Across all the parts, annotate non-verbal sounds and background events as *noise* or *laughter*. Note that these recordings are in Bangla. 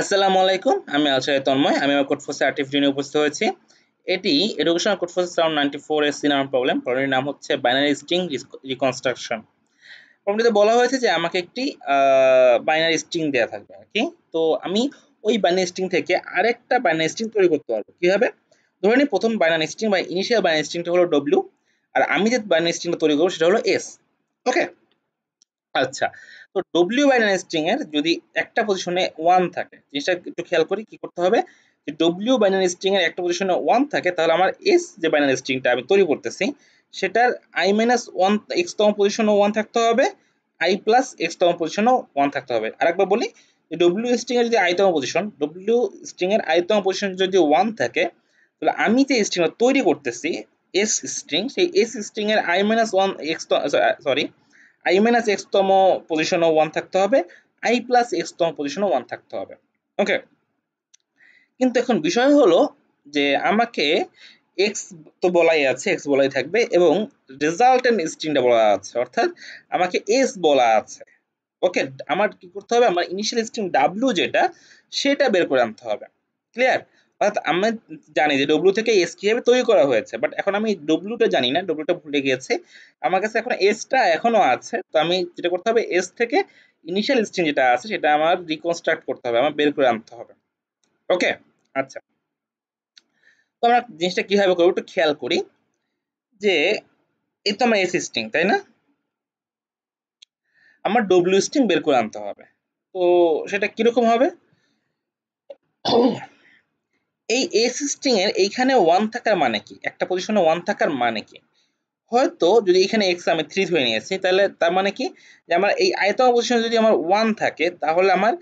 আসসালামু আলাইকুম, আমি আচার্য তন্ময়, আমি আমার কোডফোর্সে আর্টিফ নিয়ে উপস্থিত হয়েছি। এটি educational Codeforces round ninety four এর সিনেমা প্রবলেম প্রবলেমের নাম হচ্ছে বাইনারি স্ট্রিং রিকনস্ট্রাকশন প্রবলেমটিতে বলা হয়েছে যে আমাকে একটি বাইনারি স্ট্রিং দেওয়া থাকবে আর কি। তো আমি ওই বাইনারি স্ট্রিং থেকে আরেকটা বাইনারি স্ট্রিং তৈরি করতে পারব। কীভাবে ধরে নিই প্রথম বাইনারি স্ট্রিং বা ইনিশিয়াল বাইনারি স্ট্রিংটা হলো ডব্লিউ আর আমি যে বাইনারি স্ট্রিংটা তৈরি করব সেটা হলো এস ওকে আচ্ছা তো ডব্লিউ বাইনারি স্ট্রিং এর যদি একটা পজিশনে ওয়ান থাকে জিনিসটা একটু খেয়াল করি কি করতে হবে? যে ডব্লিউ বাইনারি স্ট্রিং এর একটা পজিশনে ওয়ান থাকে, তাহলে আমার এস যে বাইনারি স্ট্রিংটা আমি তৈরি করতেছি, সেটার আই মাইনাস ওয়ান এক্স তম পজিশনে ওয়ান থাকতে হবে আই প্লাস এক্স তম পজিশনেও ওয়ান থাকতে হবে। আরেকবার বলি ডব্লিউ স্ট্রিং এর যদি আইতম পজিশন ডব্লিউ স্ট্রিং এর আইতম পজিশন যদি ওয়ান থাকে, তাহলে আমি যে স্ট্রিংটা তৈরি করতেছি এস স্ট্রিং সেই এস স্ট্রিং এর I minus one X sorry I minus X তম পজিশনও ওয়ান থাকতে হবে আই প্লাস এক্স তম পজিশনও ওয়ান থাকতে হবে ওকে কিন্তু এখন বিষয় হলো যে আমাকে এক্স তো বলাই আছে এক্স বলাই থাকবে এবং রেজাল্টেন্ট স্ট্রিংটা বলা আছে, অর্থাৎ আমাকে এস বলা আছে ওকে আমার কি করতে হবে? আমার ইনিশিয়াল স্ট্রিং ডাব্লিউ যেটা, সেটা বের করে আনতে হবে ক্লিয়ার অর্থাৎ আমি জানি যে ডব্লিউ থেকে এস কীভাবে তৈরি করা হয়েছে বাট এখন আমি ডব্লিউটা জানি না ডব্লিউটা ভুলে গিয়েছে। আমার কাছে এখন এসটা এখনও আছে, তো আমি যেটা করতে হবে এস থেকে ইনিশিয়াল স্ট্রিং যেটা আছে, সেটা আমার রিকনস্ট্রাক্ট করতে হবে, আমার বের করে আনতে হবে। ওকে আচ্ছা। তো আমরা জিনিসটা কীভাবে করব একটু খেয়াল করি, যে এই তো আমার এস স্ট্রিং তাই না? আমার ডব্লিউ স্ট্রিং বের করে আনতে হবে। তো সেটা কীরকম হবে? এই এস স্ট্রিং এর এইখানে ওয়ান থাকার মানে কি? একটা পজিশনে ওয়ান থাকার মানে কি? হয়তো যদি এখানে এক্স আমি থ্রি ধরে নিয়েছি, তাহলে তার মানে কি? যে আমার এই আয়তম পজিশনে যদি আমার ওয়ান থাকে, তাহলে আমার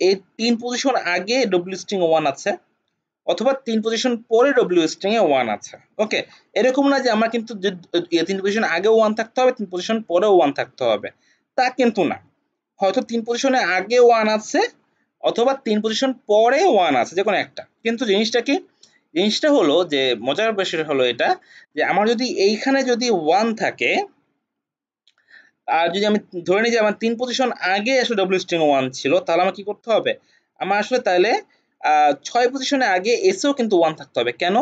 এই তিন পজিশন আগে ডব্লিউ স্ট্রিং ওয়ান আছে, অথবা তিন পজিশন পরে ডব্লিউ স্ট্রিং এ ওয়ান আছে। ওকে এরকম না যে আমার কিন্তু তিন পজিশন আগেও ওয়ান থাকতে হবে, তিন পজিশন পরেও ওয়ান থাকতে হবে। তা কিন্তু না। হয়তো তিন পজিশনে আগে ওয়ান আছে, অথবা তিন পজিশন পরে ওয়ান আছে, যে কোনো একটা। কিন্তু জিনিসটা কি? জিনিসটা হলো যে, মজার বিষয় হলো এটা যে, আমার যদি এইখানে যদি ওয়ান থাকে, আর যদি আমি ধরে নিই যে আমার তিন পজিশন আগে আসলে ডব্লিউ স্ট্রিং ওয়ান ছিল, তাহলে আমার কি করতে হবে? আমার আসলে তাহলে ছয় পজিশনে আগে এসেও কিন্তু ওয়ান থাকতে হবে। কেন?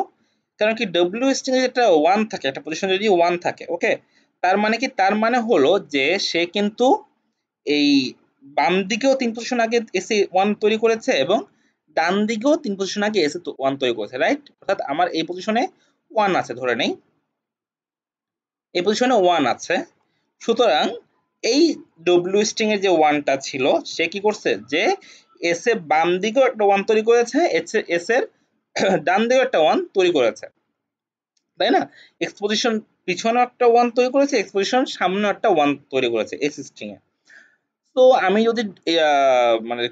কারণ কি ডব্লিউ স্ট্রিং যেটা ওয়ান থাকে, একটা পজিশন যদি ওয়ান থাকে ওকে তার মানে কি? তার মানে হলো যে, সে কিন্তু এই বাম দিকেও তিন পজিশন আগে এসে ওয়ান তৈরি করেছে এবং ডান দিকেও তিন পজিশন আগে এসে ওয়ান তৈরি করেছে রাইট অর্থাৎ আমার এই পজিশনে ওয়ান আছে, ধরে নেই। এই পজিশনে ওয়ান আছে। সুতরাং এই ডব্লিউ স্ট্রিং এর যে ওয়ানটা ছিল, সে কি করছে? যে এস এ বাম দিকেও একটা ওয়ান তৈরি করেছে এস এর *coughs* ডান দিকেও একটা ওয়ান তৈরি করেছে। তাই না? এক্সপোজিশন পিছনে একটা ওয়ান তৈরি করেছে এক্সপোজিশন সামনে একটা ওয়ান তৈরি করেছে এস স্ট্রিং এ। তো আমি যদি মানে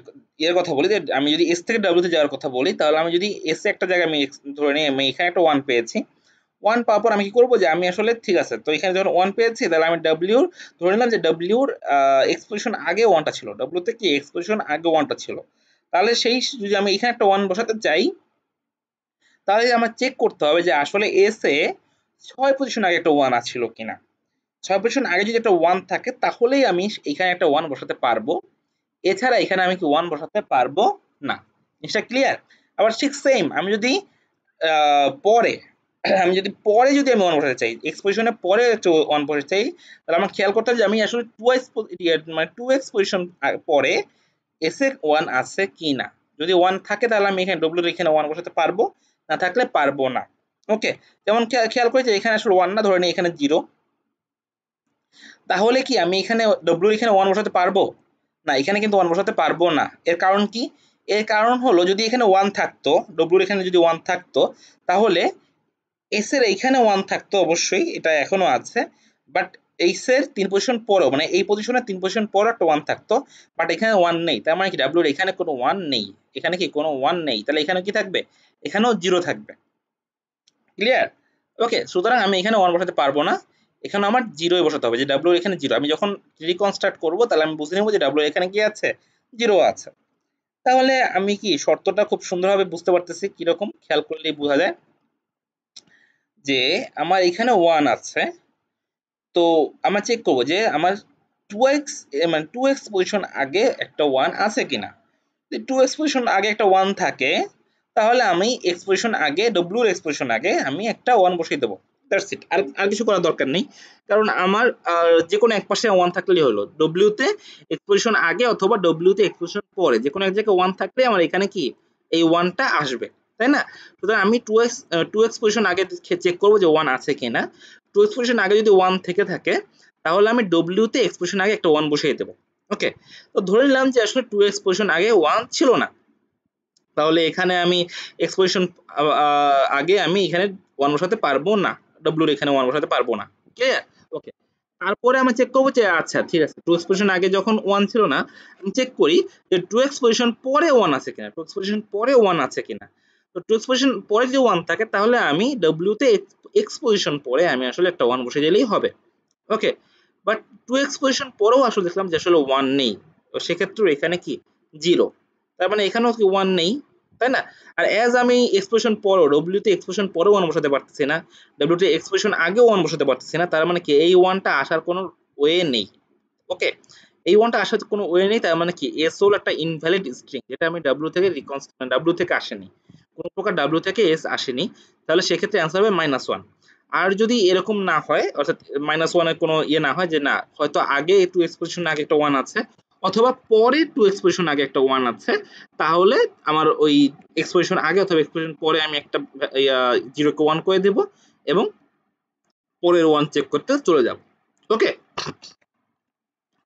এর কথা বলি যে, আমি যদি এস থেকে ডাব্লিউতে যাওয়ার কথা বলি, তাহলে আমি যদি এস একটা জায়গায় আমি ধরে নিই, আমি এখানে একটা ওয়ান পেয়েছি। ওয়ান পাওয়ার পর আমি কি করব? যে আমি আসলে ঠিক আছে, তো এখানে যখন ওয়ান পেয়েছি, তাহলে আমি ডাব্লিউর ধরে নিলাম যে ডাব্লিউর এক্সপোজিশন আগে ওয়ানটা ছিল। ডাব্লিউতে কি? এক্সপোজিশন আগে ওয়ানটা ছিল। তাহলে সেই যদি আমি এখানে একটা ওয়ান বসাতে চাই, তাহলে আমার চেক করতে হবে যে আসলে এস এ ছয় পজিশন আগে একটা ওয়ান আছিল কিনা। ছয় পজিশন আগে যদি একটা ওয়ান থাকে, তাহলেই আমি এখানে একটা ওয়ান বসাতে পারব। এছাড়া এখানে আমি কি ওয়ান বসাতে পারব? না। জিনিসটা ক্লিয়ার আবার ঠিক সেম আমি যদি পরে, *clears throat* আমি যদি পরে যদি আমি ওয়ান বসাতে চাই এক্সপোজিশনে পরে একটু ওয়ান বসাতে চাই, তাহলে আমার খেয়াল করতে হবে যে আমি আসলে টু এক্স মানে টু এক্স পজিশন পরে এস ওয়ান আছে কি না যদি ওয়ান থাকে, তাহলে আমি এখানে ডব্লিউ এখানে ওয়ান বসাতে পারব, না থাকলে পারব না। ওকে যেমন খেয়াল করি যে এখানে আসলে ওয়ান না, ধরে নিই এখানে জিরো তাহলে কি আমি এখানে ডব্লিউ এখানে ওয়ান বসাতে পারব? না, এখানে কিন্তু ওয়ান বসাতে পারব না। এর কারণ কি? এর কারণ হলো যদি এখানে ওয়ান থাকতো ডব্লিউর এখানে যদি ওয়ান থাকতো, তাহলে এস এর এইখানে ওয়ান থাকতো অবশ্যই, এটা এখনও আছে। বাট এইস এর তিন পজিশন পরেও মানে এই পজিশনে তিন পজিশন পরও একটা ওয়ান থাকতো বাট এখানে ওয়ান নেই। তার মানে কি? ডাব্লিউর এখানে কোনো ওয়ান নেই। এখানে কি কোনো ওয়ান নেই? তাহলে এখানে কি থাকবে? এখানেও জিরো থাকবে। ক্লিয়ার ওকে সুতরাং আমি এখানে ওয়ান বসাতে পারব না। এখানে আমার জিরোই বসাতে হবে, যে ডাব্লিউ এখানে জিরো আমি যখন রিকনস্ট্রাক্ট করব তাহলে আমি বুঝে নেব যে ডাব্লিউ এখানে কি আছে? জিরো আছে। তাহলে আমি কি শর্তটা খুব সুন্দরভাবে বুঝতে পারতেছি কীরকম? খেয়াল করলেই বোঝা যায় যে আমার এখানে ওয়ান আছে, তো আমরা চেক করব যে আমার টু এক্স মানে টু এক্স পজিশন আগে একটা ওয়ান আছে কিনা। যদি টু এক্স পজিশন আগে একটা ওয়ান থাকে, তাহলে আমি এক্সপোজিশন আগে ডব্লিউর এক্সপোজিশন আগে আমি একটা ওয়ান বসিয়ে দেবো। দ্যাটস ইট আর আর কিছু করার দরকার নেই। কারণ আমার যে কোনো এক পাশে ওয়ান থাকলেই হলো। ডব্লিউতে এক্সপোজিশন আগে অথবা ডব্লিউতে এক্সপোজিশন পরে। যে কোনো এক জায়গায় ওয়ান থাকলে আমার এখানে কি? এই ওয়ানটা আসবে। তাই না? সুতরাং আমি two X two X position আগে চেক করব যে ওয়ান আছে কিনা। টু এক্স পজিশন আগে যদি ওয়ান থেকে থাকে, তাহলে আমি ডব্লিউতে এক্সপোজিশন আগে একটা ওয়ান বসিয়ে দেবো। ওকে তো ধরে নিলাম যে আসলে টু এক্স পজিশন আগে ওয়ান ছিল না। তাহলে এখানে আমি এক্সপোজিশন আগে আমি এখানে ওয়ান বসাতে পারব না। ডব্লিউর এখানে ওয়ান বসাতে পারব না। ক্লিয়ার ওকে তারপরে আমি চেক করব যে আচ্ছা ঠিক আছে টু এক্স পজিশন আগে যখন ওয়ান ছিল না, আমি চেক করি যে টু এক্স পজিশন পরে ওয়ান আছে কিনা টু এক্স পজিশন পরে ওয়ান আছে কিনা। তো টু এক্স পজিশন পরে যদি ওয়ান থাকে, তাহলে আমি ডব্লিউতে এক্স পজিশন পরে আমি আসলে একটা ওয়ান বসে দিলেই হবে। Okay but two X position পরেও আসলে দেখলাম যে, আসলে ওয়ান নেই। তো সেক্ষেত্রে এখানে কি? জিরো তার মানে এখানেও কি ওয়ান নেই? তাই না? আর অ্যাজ আমি এক্সপ্রেশন পরও ডব্লিউতে এক্সপ্রেশন পরেও ওয়ান বসাতে পারতেছি না। ডব্লিউতে এক্সপ্রেশন আগেও ওয়ান বসাতে পারতেছি না, তার মানে কি এই ওয়ানটা আসার কোনো ওয়ে নেই। ওকে এই ওয়ানটা আসার কোনো ওয়ে নেই, তার মানে কি এস হল একটা ইনভ্যালিড স্ট্রিং যেটা আমি ডাব্লিউ থেকে ডাব্লিউ থেকে আসেনি। কোনো প্রকার ডাব্লিউ থেকে এস আসেনি, তাহলে সেক্ষেত্রে অ্যান্সার হবে মাইনাস ওয়ান আর যদি এরকম না হয়, অর্থাৎ মাইনাস ওয়ানের কোনো ইয়ে না হয় যে না, হয়তো আগে একটু এক্সপ্রেশন আগে একটা ওয়ান আছে অথবা পরে টু এক্সপ্রেশন আগে একটা ওয়ান আছে, তাহলে আমার ওই এক্সপ্রেশন আগে অথবা এক্সপ্রেশন পরে আমি একটা জিরোকে ওয়ান করে দেব এবং পরের ওয়ান চেক করতে চলে যাব। ওকে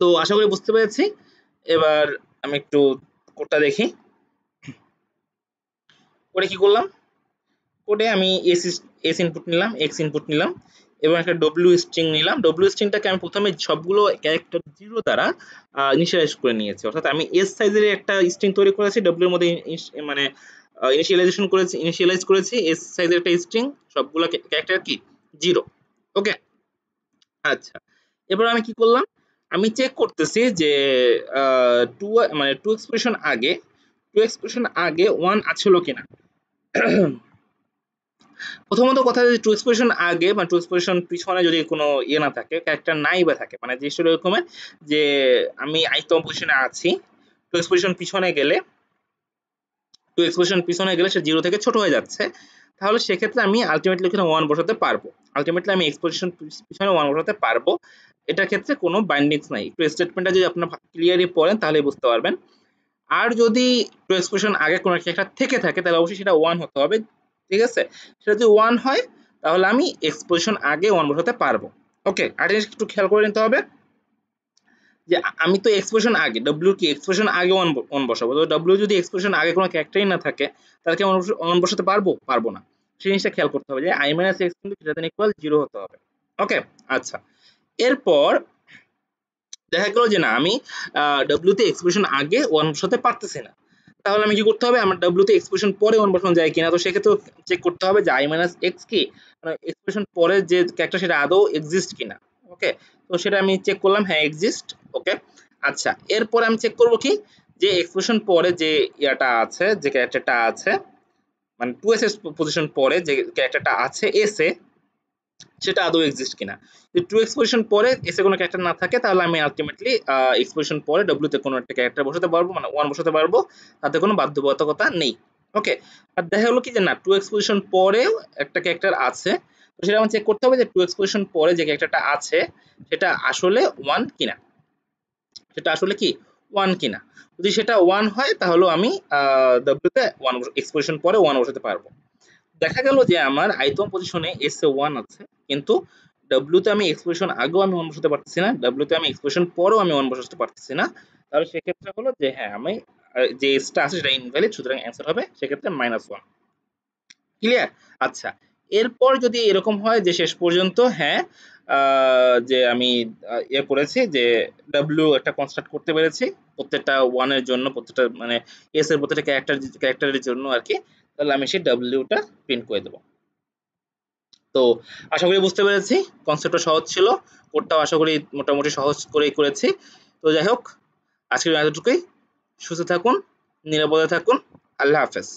তো আশা করি বুঝতে পেরেছি। এবার আমি একটু কোডটা দেখি। কোডে কি করলাম? কোডে আমি এস এস ইনপুট নিলাম এক্স ইনপুট নিলাম। এবং একটা ডব্লিউ স্ট্রিং নিলাম। ডব্লিউ স্ট্রিংটাকে আমি প্রথমে সবগুলো ক্যারেক্টার জিরো দ্বারা ইনিশিয়ালাইজ করে নিয়েছি। অর্থাৎ আমি এস সাইজের একটা স্ট্রিং তৈরি করেছি ডব্লিউ এর মধ্যে মানে ইনিশিয়ালাইজেশন করেছি ইনিশিয়ালাইজ করেছি এস সাইজের একটা স্ট্রিং সবগুলো ক্যারেক্টার কি? জিরো ওকে আচ্ছা। এবার আমি কি করলাম? আমি চেক করতেছি যে টু মানে টু এক্সপ্রেশন আগে টু এক্সপ্রেশন আগে ওয়ান আছিল কিনা। প্রথমত কথা যে টু এক্সপ্রেশন আগে বা টু এক্সপ্রেশন পিছনে যদি কোনো ইয়ে না থাকে ক্যারেক্টার নাই বা থাকে মানে জিনিসটা এরকমের যে আমি আইতম পজিশনে আছি টু এক্সপ্রেশন পিছনে গেলে টু এক্সপ্রেশন পিছনে গেলে সে জিরো থেকে ছোট হয়ে যাচ্ছে, তাহলে সেক্ষেত্রে আমি আলটিমেটলি এখানে ওয়ান বসাতে পারব। আলটিমেটলি আমি এক্সপোজিশন পিছনে ওয়ান বসাতে পারব, এটার ক্ষেত্রে কোনো বাইন্ডিংস নাই। একটু স্টেটমেন্টটা যদি আপনার ক্লিয়ারলি পড়েন তাহলে বুঝতে পারবেন। আর যদি টু এক্সপ্রেশন আগে কোনো একটা থেকে থাকে, তাহলে অবশ্যই সেটা ওয়ান হতে হবে। ঠিক আছে? সেটা যদি ওয়ান হয়, তাহলে আমি এক্সপোজিশন আগে ওয়ান বসাতে পারব। ওকে আর একটু খেয়াল করে নিতে হবে যে আমি তো এক্সপ্রেশন আগে ডব্লিউ কি? এক্সপ্রেশন আগে ওয়ান ওয়ান বসাবো। তো ডব্লিউ যদি এক্সপ্রেশন আগে কোনো ক্যারেক্টারই না থাকে, তাহলে কি ওয়ান বসাতে পারব? পারব না। সেই জিনিসটা খেয়াল করতে হবে যে আই মাইনাস এক্স কিন্তু গ্রেটার ইকুয়াল জিরো হতে হবে। ওকে আচ্ছা। এরপর দেখা গেল যে না, আমি ডব্লিউতে এক্সপ্রেশন আগে ওয়ান বসাতে পারতেছি না। তাহলে আমি কি করতে হবে? আমার ডব্লিউতে এক্সপ্রেশন পরে ওয়ান বসানো যায় কিনা? তো সেক্ষেত্রে চেক করতে হবে যে আই মাইনাস এক্স কি? মানে এক্সপ্রেশন পরে যে ক্যারেক্টার সেটা আদৌ এক্সিস্ট কিনা? ওকে তো সেটা আমি চেক করলাম হ্যাঁ এক্সিস্ট ওকে আচ্ছা এরপরে আমি চেক করব কি? যে এক্সপ্রেশন পরে যে ইয়াটা আছে, যে ক্যারেক্টারটা আছে মানে টু এস এস পজিশন পরে যে ক্যারেক্টারটা আছে এস এ সেটা আদৌ এক্সিস্ট কিনা। যদি টু এক্সপোজিশন পরে এসে কোনো ক্যারেক্টার না থাকে, তাহলে আমি আলটিমেটলি এক্সপোজিশন পরে ডব্লিউতে কোনো একটা ক্যারেক্টার বসাতে পারব মানে ওয়ান বসাতে পারব, তাতে কোনো বাধ্যবাধকতা নেই। ওকে আর দেখা গেলো কি যে না টু এক্সপোজিশন পরেও একটা ক্যারেক্টার আছে, তো সেটা আমার চেক করতে হবে যে টু এক্সপোজিশন পরে যে ক্যারেক্টারটা আছে, সেটা আসলে ওয়ান কিনা। সেটা আসলে কি? ওয়ান কিনা। যদি সেটা ওয়ান হয় তাহলে আমি ডব্লিউতে ওয়ান এক্সপোজিশন পরে ওয়ান বসাতে পারব। দেখা গেল যে আমার আইতম পজিশনে এস এ ওয়ান আছে, কিন্তু ডাব্লিউতে আমি এক্সপ্রেশন আগেও আমি ওয়ান বসাতে পারতেছি না ডাব্লিউতে আমি এক্সপ্রেশন পরেও আমি ওয়ান বসাতে পারতেছি না, তাহলে সেক্ষেত্রে হলো যে হ্যাঁ আমি যে এসটা আছে সেটা ইনভ্যালিড সুতরাং অ্যান্সার হবে সেক্ষেত্রে মাইনাস ওয়ান ক্লিয়ার আচ্ছা এরপর যদি এরকম হয় যে শেষ পর্যন্ত হ্যাঁ যে আমি ইয়ে করেছি যে ডাব্লিউ একটা কনস্ট্রাক্ট করতে পেরেছি, প্রত্যেকটা ওয়ানের জন্য, প্রত্যেকটা মানে এস এর প্রত্যেকটা ক্যারেক্টার ক্যারেক্টারের জন্য আর কি তাহলে আমি সেই ডাব্লিউটা প্রিন্ট করে দেবো। তো আশা করি বুঝতে পেরেছি কনসেপ্টটা সহজ ছিল কোডটাও আশা করি মোটামুটি সহজ করেই করেছি। তো যাই হোক, আজকের এতটুকুই। সুস্থ থাকুন, নিরাপদে থাকুন, আল্লাহ হাফেজ।